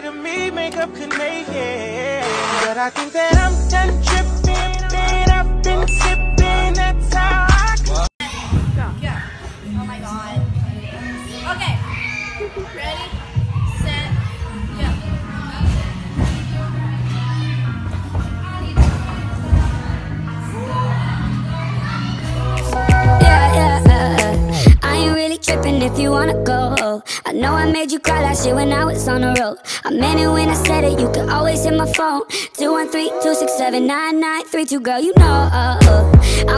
way to me makeup could make it. But I think that I'm done tripping, been up and sipping. That's how I. Go. Oh my god. Okay. Ready, you wanna go. I know I made you cry last year when I was on the road. I meant it when I said it, you can always hit my phone. 213 267 9932, girl, you know. Uh, uh.